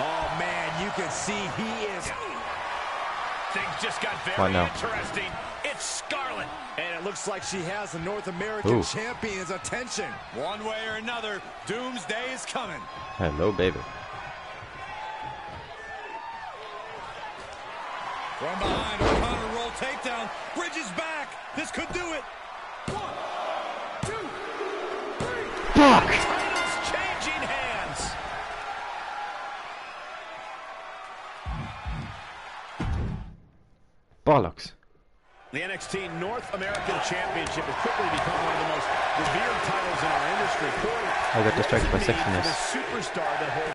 Oh, man, you can see he is... Things just got very Why now? interesting. It's Scarlett. And it looks like she has the North American Ooh. Champion's attention. One way or another, Doomsday is coming. Hello, baby. From behind, O'Connor roll takedown. Bridges back. This could do it. One, two, three. Fuck! Bollocks. The NXT North American Championship has quickly become one of the most revered titles in our industry. I got distracted by what does it mean sexiness.